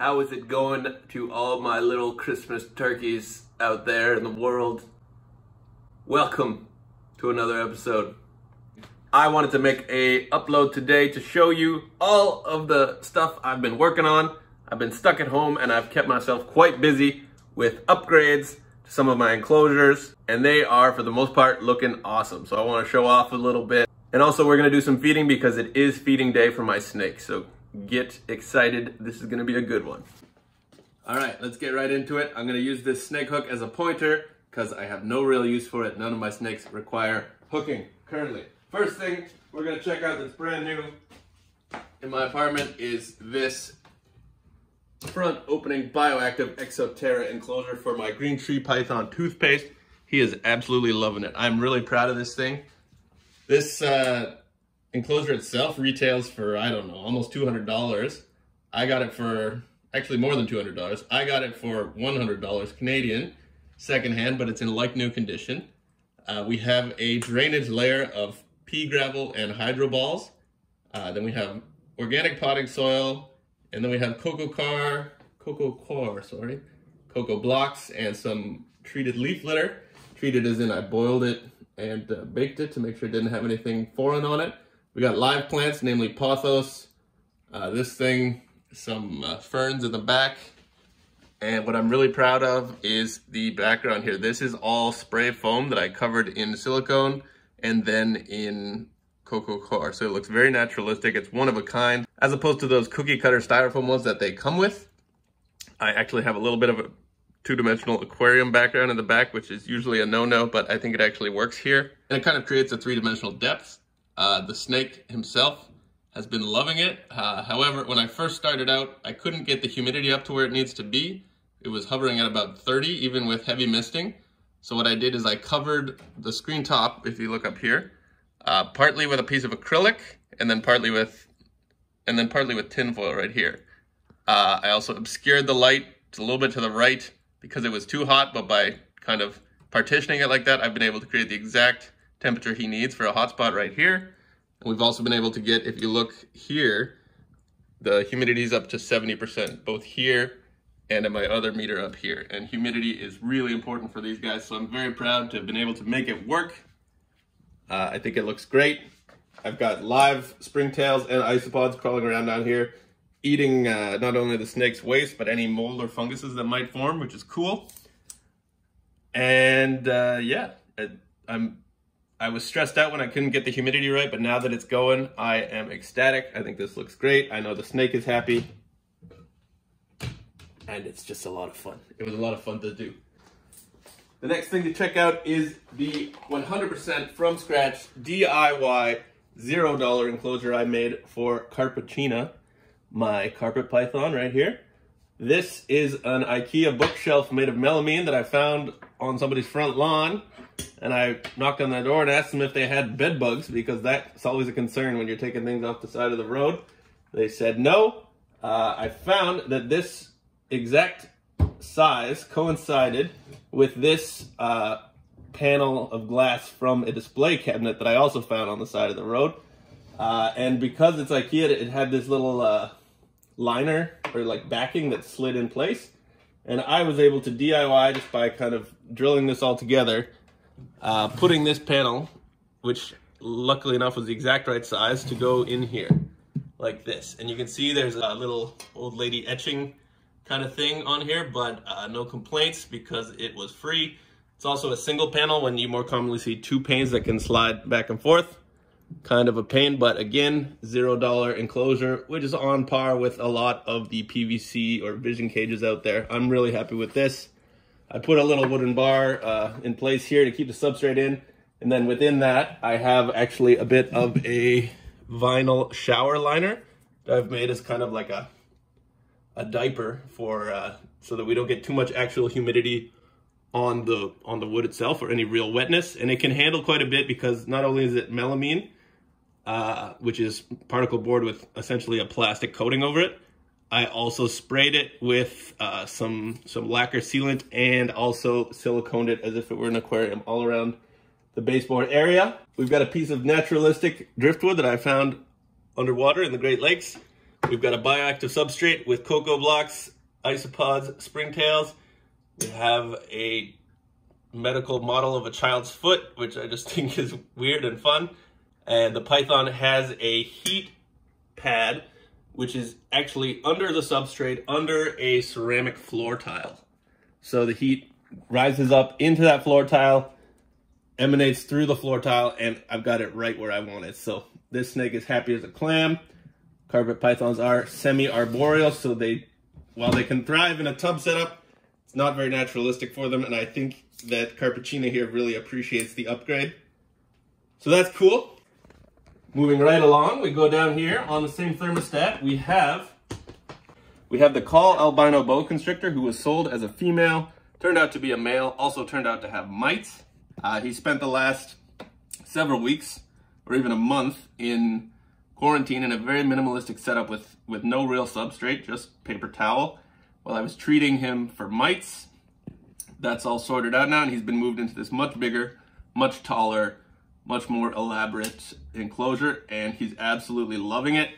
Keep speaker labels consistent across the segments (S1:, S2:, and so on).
S1: How is it going to all my little Christmas turkeys out there in the world? Welcome to another episode. I wanted to make a upload today to show you all of the stuff I've been working on. I've been stuck at home and I've kept myself quite busy with upgrades to some of my enclosures and they are for the most part looking awesome. So I want to show off a little bit. And also we're going to do some feeding because it is feeding day for my snakes. So get excited. This is to be a good one. All right, let's get right into it. I'm to use this snake hook as a pointer because I have no real use for it. None of my snakes require hooking currently. First thing we're gonna check out that's brand new in my apartment is this front opening bioactive Exoterra enclosure for my green tree python toothpaste. He is absolutely loving it. I'm really proud of this thing. This uh, enclosure itself retails for, I don't know, almost $200. I got it for, actually more than $200. I got it for $100 Canadian secondhand, but it's in like new condition. Uh, we have a drainage layer of pea gravel and hydro balls. Uh, then we have organic potting soil, and then we have cocoa car, cocoa core, sorry, cocoa blocks, and some treated leaf litter. Treated as in I boiled it and uh, baked it to make sure it didn't have anything foreign on it. We got live plants, namely pothos. Uh, this thing, some uh, ferns in the back. And what I'm really proud of is the background here. This is all spray foam that I covered in silicone and then in Coco Car. So it looks very naturalistic. It's one of a kind, as opposed to those cookie cutter styrofoam ones that they come with. I actually have a little bit of a two-dimensional aquarium background in the back, which is usually a no-no, but I think it actually works here. And it kind of creates a three-dimensional depth. Uh, the snake himself has been loving it. Uh, however, when I first started out, I couldn't get the humidity up to where it needs to be. It was hovering at about 30, even with heavy misting. So what I did is I covered the screen top, if you look up here, uh, partly with a piece of acrylic and then partly with and then partly with tinfoil right here. Uh, I also obscured the light a little bit to the right because it was too hot, but by kind of partitioning it like that, I've been able to create the exact temperature he needs for a hotspot right here. And we've also been able to get, if you look here, the humidity is up to 70%, both here and at my other meter up here. And humidity is really important for these guys, so I'm very proud to have been able to make it work. Uh, I think it looks great. I've got live springtails and isopods crawling around down here, eating uh, not only the snake's waste, but any mold or funguses that might form, which is cool. And uh, yeah, I'm I was stressed out when I couldn't get the humidity right, but now that it's going, I am ecstatic. I think this looks great. I know the snake is happy and it's just a lot of fun. It was a lot of fun to do. The next thing to check out is the 100% from scratch DIY $0 enclosure I made for Carpuccina, my carpet python right here. This is an IKEA bookshelf made of melamine that I found on somebody's front lawn. And I knocked on their door and asked them if they had bed bugs because that's always a concern when you're taking things off the side of the road. They said no. Uh, I found that this exact size coincided with this uh, panel of glass from a display cabinet that I also found on the side of the road. Uh, and because it's IKEA, it had this little uh, liner or like backing that slid in place. And I was able to DIY just by kind of drilling this all together, uh, putting this panel, which luckily enough was the exact right size, to go in here like this. And you can see there's a little old lady etching kind of thing on here, but uh, no complaints because it was free. It's also a single panel when you more commonly see two panes that can slide back and forth. Kind of a pain, but again, $0 enclosure, which is on par with a lot of the PVC or vision cages out there. I'm really happy with this. I put a little wooden bar uh, in place here to keep the substrate in. And then within that, I have actually a bit of a vinyl shower liner that I've made as kind of like a a diaper for uh, so that we don't get too much actual humidity on the on the wood itself or any real wetness and it can handle quite a bit because not only is it melamine uh, which is particle board with essentially a plastic coating over it I also sprayed it with uh, some some lacquer sealant and also siliconed it as if it were an aquarium all around the baseboard area. We've got a piece of naturalistic driftwood that I found underwater in the Great Lakes We've got a bioactive substrate with cocoa blocks, isopods, springtails. We have a medical model of a child's foot, which I just think is weird and fun. And the Python has a heat pad, which is actually under the substrate, under a ceramic floor tile. So the heat rises up into that floor tile, emanates through the floor tile, and I've got it right where I want it. So this snake is happy as a clam. Carpet pythons are semi-arboreal, so they, while they can thrive in a tub setup, it's not very naturalistic for them, and I think that Carpuccina here really appreciates the upgrade. So that's cool. Moving right along, we go down here on the same thermostat. We have we have the Kahl albino boa constrictor who was sold as a female, turned out to be a male, also turned out to have mites. Uh, he spent the last several weeks or even a month in quarantine in a very minimalistic setup with, with no real substrate, just paper towel. While I was treating him for mites, that's all sorted out now and he's been moved into this much bigger, much taller, much more elaborate enclosure and he's absolutely loving it.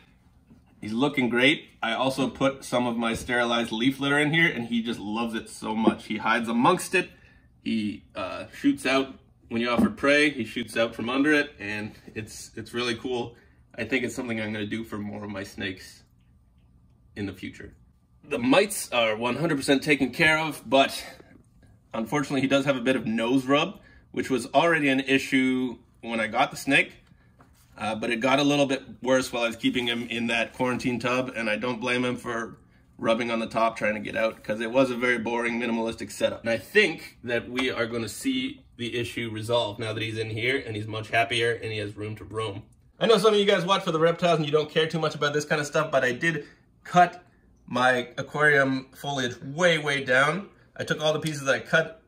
S1: He's looking great. I also put some of my sterilized leaf litter in here and he just loves it so much. He hides amongst it. He uh, shoots out when you offer prey, he shoots out from under it and it's, it's really cool. I think it's something I'm gonna do for more of my snakes in the future. The mites are 100% taken care of, but unfortunately he does have a bit of nose rub, which was already an issue when I got the snake. Uh, but it got a little bit worse while I was keeping him in that quarantine tub, and I don't blame him for rubbing on the top trying to get out because it was a very boring minimalistic setup. And I think that we are going to see the issue resolved now that he's in here and he's much happier and he has room to roam. I know some of you guys watch for the reptiles and you don't care too much about this kind of stuff, but I did cut my aquarium foliage way, way down. I took all the pieces that I cut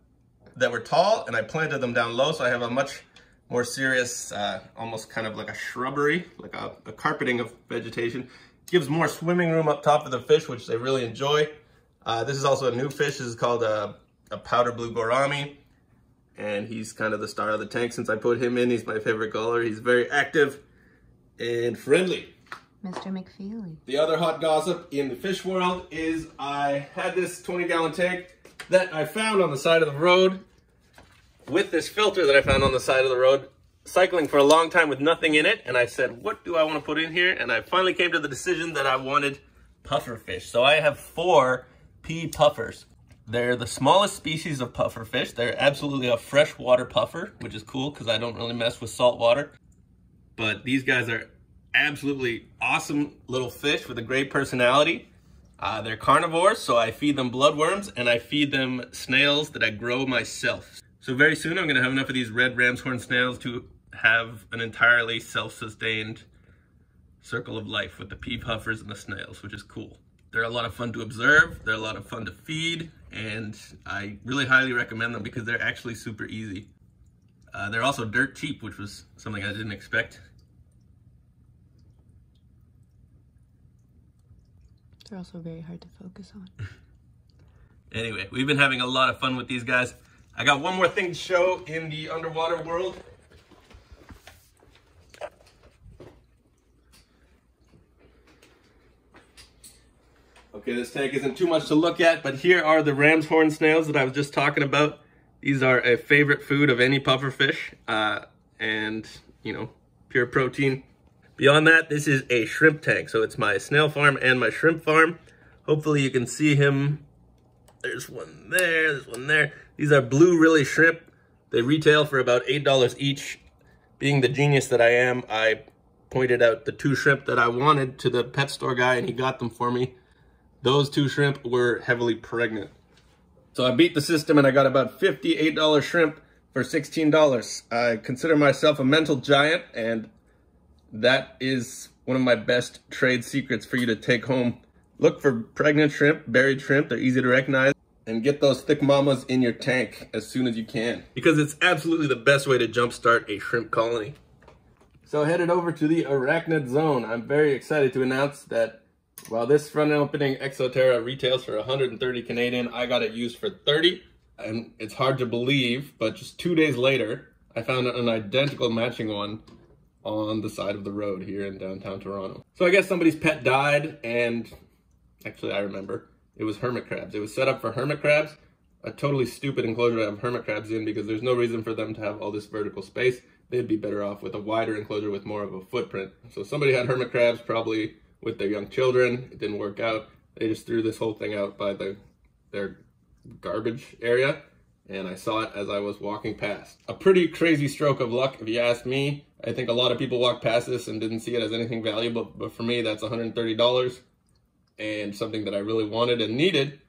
S1: that were tall and I planted them down low, so I have a much more serious, uh, almost kind of like a shrubbery, like a, a carpeting of vegetation. Gives more swimming room up top for the fish, which they really enjoy. Uh, this is also a new fish. This is called a, a powder blue gourami. And he's kind of the star of the tank since I put him in. He's my favorite color. He's very active and friendly.
S2: Mr. McFeely.
S1: The other hot gossip in the fish world is I had this 20 gallon tank that I found on the side of the road with this filter that I found on the side of the road cycling for a long time with nothing in it. And I said, what do I want to put in here? And I finally came to the decision that I wanted puffer fish. So I have four pea puffers. They're the smallest species of puffer fish. They're absolutely a freshwater puffer, which is cool because I don't really mess with salt water. But these guys are absolutely awesome little fish with a great personality. Uh, they're carnivores, so I feed them bloodworms and I feed them snails that I grow myself. So very soon I'm gonna have enough of these red ram's horn snails to have an entirely self-sustained circle of life with the pea puffers and the snails, which is cool. They're a lot of fun to observe, they're a lot of fun to feed, and I really highly recommend them because they're actually super easy. Uh, they're also dirt cheap, which was something I didn't expect.
S2: They're also very hard to focus on.
S1: anyway, we've been having a lot of fun with these guys. I got one more thing to show in the underwater world. Okay, this tank isn't too much to look at, but here are the ram's horn snails that I was just talking about. These are a favorite food of any puffer fish, uh, and, you know, pure protein. Beyond that, this is a shrimp tank. So it's my snail farm and my shrimp farm. Hopefully you can see him. There's one there, there's one there. These are blue rili shrimp. They retail for about $8 each. Being the genius that I am, I pointed out the two shrimp that I wanted to the pet store guy and he got them for me. Those two shrimp were heavily pregnant. So I beat the system and I got about $58 shrimp for $16. I consider myself a mental giant and that is one of my best trade secrets for you to take home. Look for pregnant shrimp, berried shrimp, they're easy to recognize, and get those thick mamas in your tank as soon as you can. Because it's absolutely the best way to jumpstart a shrimp colony. So headed over to the arachnid zone. I'm very excited to announce that while this front opening Exo Terra retails for 130 Canadian, I got it used for 30. And it's hard to believe, but just two days later, I found an identical matching one on the side of the road here in downtown Toronto. So I guess somebody's pet died and actually I remember it was hermit crabs. It was set up for hermit crabs, a totally stupid enclosure to have hermit crabs in because there's no reason for them to have all this vertical space. They'd be better off with a wider enclosure with more of a footprint. So somebody had hermit crabs probably with their young children. It didn't work out. They just threw this whole thing out by the their garbage area and I saw it as I was walking past. A pretty crazy stroke of luck, if you ask me. I think a lot of people walked past this and didn't see it as anything valuable, but for me, that's $130 and something that I really wanted and needed.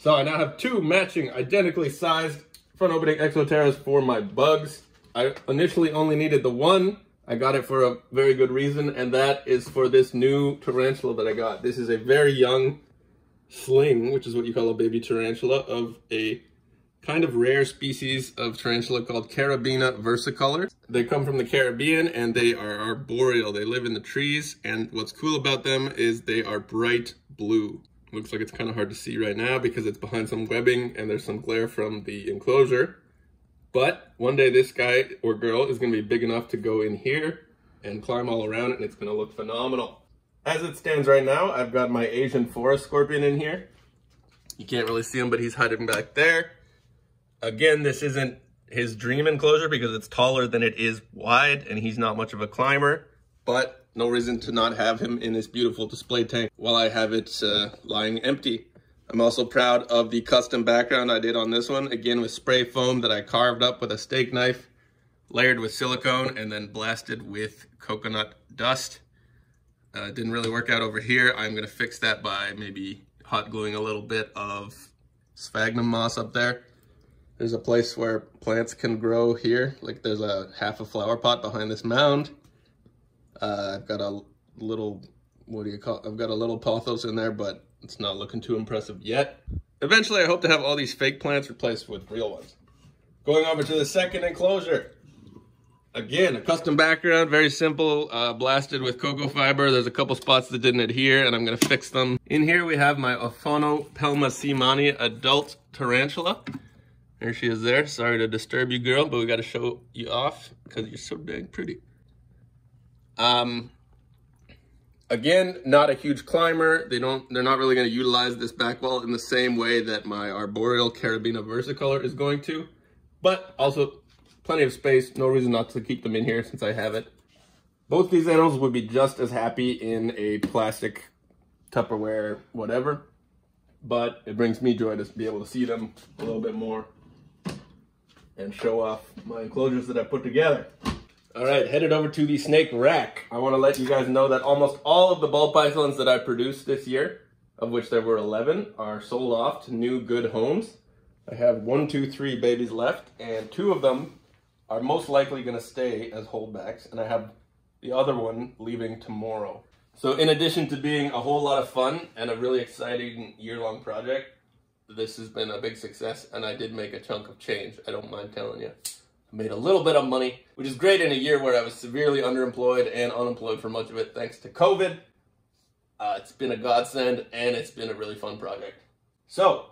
S1: So I now have two matching, identically sized front opening Exo Terras for my bugs. I initially only needed the one. I got it for a very good reason, and that is for this new tarantula that I got. This is a very young sling, which is what you call a baby tarantula, of a kind of rare species of tarantula called Caribena versicolor. They come from the Caribbean and they are arboreal. They live in the trees and what's cool about them is they are bright blue. Looks like it's kind of hard to see right now because it's behind some webbing and there's some glare from the enclosure. But one day this guy or girl is going to be big enough to go in here and climb all around it and it's going to look phenomenal. As it stands right now, I've got my Asian forest scorpion in here. You can't really see him, but he's hiding back there. Again, this isn't his dream enclosure because it's taller than it is wide and he's not much of a climber, but no reason to not have him in this beautiful display tank while I have it uh, lying empty. I'm also proud of the custom background I did on this one, again with spray foam that I carved up with a steak knife, layered with silicone, and then blasted with coconut dust. Uh, didn't really work out over here. I'm gonna fix that by maybe hot gluing a little bit of sphagnum moss up there. There's a place where plants can grow here. Like there's a half a flower pot behind this mound. Uh, I've got a little, what do you call, I've got a little pothos in there, but it's not looking too impressive yet. Eventually, I hope to have all these fake plants replaced with real ones. Going over to the second enclosure. Again, a custom background, very simple, uh, blasted with cocoa fiber. There's a couple spots that didn't adhere and I'm gonna fix them. In here we have my Pelma seemanni adult tarantula. There she is there. Sorry to disturb you, girl, but we got to show you off because you're so dang pretty. Um, again, not a huge climber. They don't, they're not really going to utilize this back wall in the same way that my arboreal Caribena versicolor is going to, but also plenty of space. No reason not to keep them in here since I have it. Both these animals would be just as happy in a plastic Tupperware, whatever, but it brings me joy to be able to see them a little bit more and show off my enclosures that I put together. All right, headed over to the snake rack. I want to let you guys know that almost all of the ball pythons that I produced this year, of which there were 11, are sold off to new good homes. I have one, two, three babies left, and two of them are most likely going to stay as holdbacks, and I have the other one leaving tomorrow. So in addition to being a whole lot of fun and a really exciting year-long project, this has been a big success and I did make a chunk of change. I don't mind telling you. Made a little bit of money, which is great in a year where I was severely underemployed and unemployed for much of it thanks to COVID. Uh, it's been a godsend and it's been a really fun project. So,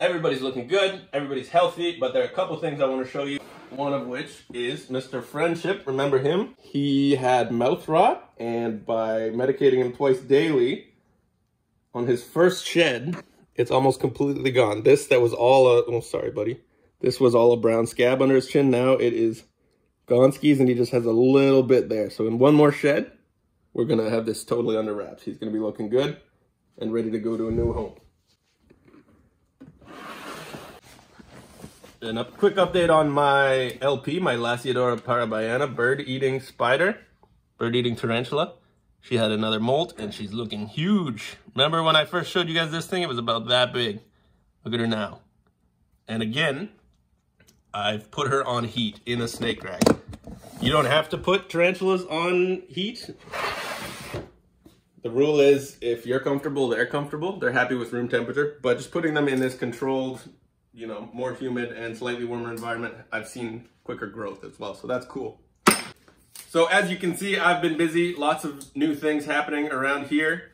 S1: everybody's looking good, everybody's healthy, but there are a couple things I want to show you. One of which is Mr. Friendship. Remember him? He had mouth rot, and by medicating him twice daily, on his first shed, it's almost completely gone. This, that was all a, oh, sorry, buddy. This was all a brown scab under his chin. Now it is gone skis and he just has a little bit there. So in one more shed, we're going to have this totally under wraps. He's going to be looking good and ready to go to a new home. And a quick update on my LP, my Lasiodora parahybana bird-eating spider, bird-eating tarantula. She had another molt and she's looking huge. Remember when I first showed you guys this thing? It was about that big. Look at her now. And again, I've put her on heat in a snake rack. You don't have to put tarantulas on heat. The rule is if you're comfortable, they're comfortable. They're happy with room temperature, but just putting them in this controlled, you know, more humid and slightly warmer environment, I've seen quicker growth as well. So that's cool. So as you can see, I've been busy. Lots of new things happening around here.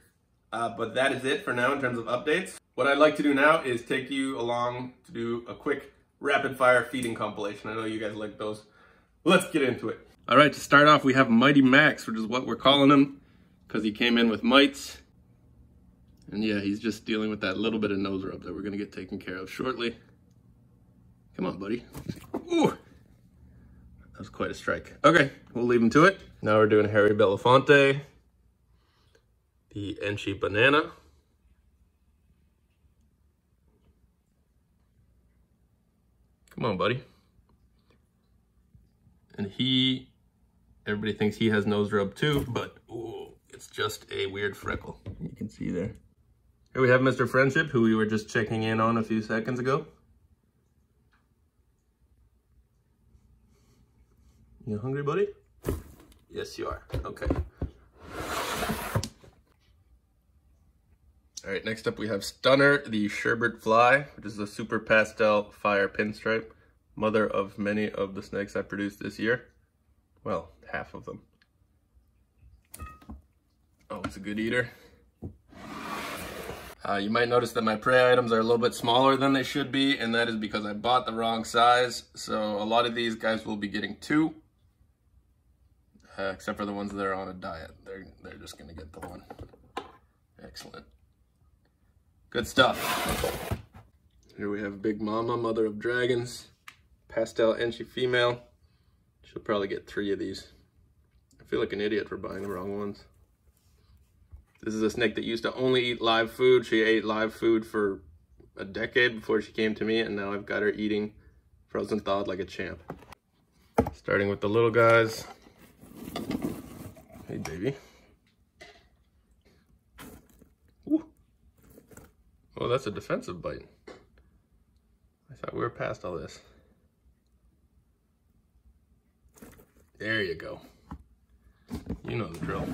S1: Uh, but that is it for now in terms of updates. What I'd like to do now is take you along to do a quick rapid fire feeding compilation. I know you guys like those. Let's get into it. All right, to start off, we have Mighty Max, which is what we're calling him because he came in with mites. And yeah, he's just dealing with that little bit of nose rub that we're going to get taken care of shortly. Come on, buddy. Ooh. That was quite a strike. Okay, we'll leave him to it. Now we're doing Harry Belafonte, the Enchi Banana. Come on, buddy. And he, everybody thinks he has nose rub too, but ooh, it's just a weird freckle. You can see there. Here we have Mr. Friendship, who we were just checking in on a few seconds ago. You hungry, buddy? Yes, you are. Okay. All right, next up we have Stunner, the Sherbert Fly, which is a super pastel fire pinstripe, mother of many of the snakes I produced this year. Well, half of them. Oh, it's a good eater. Uh, you might notice that my prey items are a little bit smaller than they should be, and that is because I bought the wrong size. So a lot of these guys will be getting two, uh, except for the ones that are on a diet. They're, they're just gonna get the one. Excellent. Good stuff. Here we have Big Mama, Mother of Dragons, Pastel Enchi female. She'll probably get three of these. I feel like an idiot for buying the wrong ones. This is a snake that used to only eat live food. She ate live food for a decade before she came to me, and now I've got her eating frozen thawed like a champ. Starting with the little guys. Hey, baby. Oh, that's a defensive bite. I thought we were past all this. There you go. You know the drill.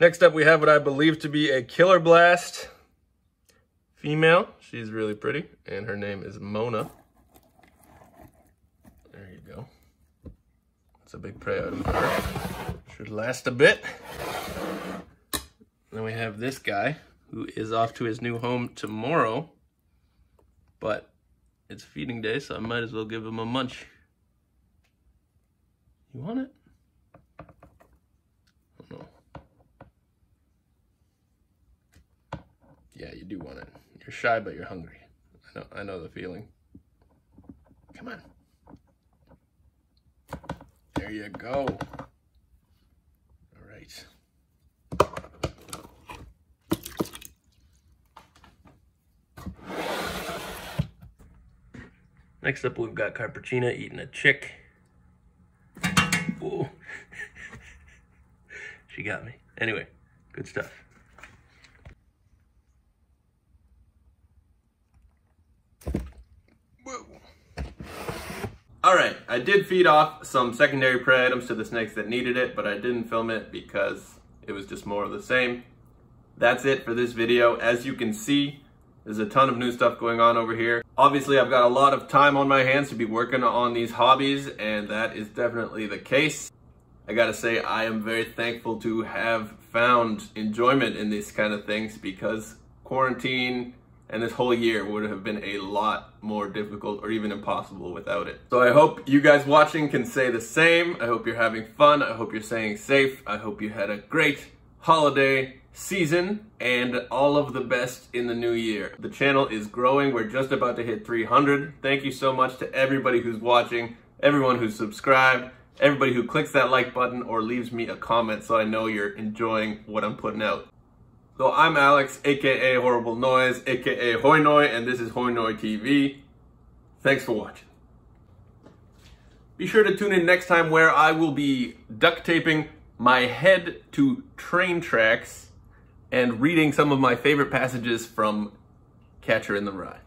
S1: Next up, we have what I believe to be a Killer Blast female. She's really pretty, and her name is Mona. There you go. That's a big prey item her. Should last a bit. Then we have this guy, who is off to his new home tomorrow, but it's feeding day, so I might as well give him a munch. You want it? no. Yeah, you do want it. You're shy, but you're hungry. I know, I know the feeling. Come on. There you go. All right. Next up, we've got Carpuccina eating a chick. She got me. Anyway, good stuff. All right, I did feed off some secondary prey items to the snakes that needed it, but I didn't film it because it was just more of the same. That's it for this video. As you can see, there's a ton of new stuff going on over here. Obviously, I've got a lot of time on my hands to be working on these hobbies, and that is definitely the case. I gotta say, I am very thankful to have found enjoyment in these kind of things because quarantine and this whole year would have been a lot more difficult or even impossible without it. So I hope you guys watching can say the same. I hope you're having fun. I hope you're staying safe. I hope you had a great holiday season and all of the best in the new year. The channel is growing. We're just about to hit 300. Thank you so much to everybody who's watching, everyone who's subscribed, everybody who clicks that like button or leaves me a comment so I know you're enjoying what I'm putting out. So I'm Alex, aka Horrible Noise, aka Hoinoi, and this is Hoinoi TV. Thanks for watching. Be sure to tune in next time where I will be duct taping my head to train tracks and reading some of my favorite passages from Catcher in the Rye.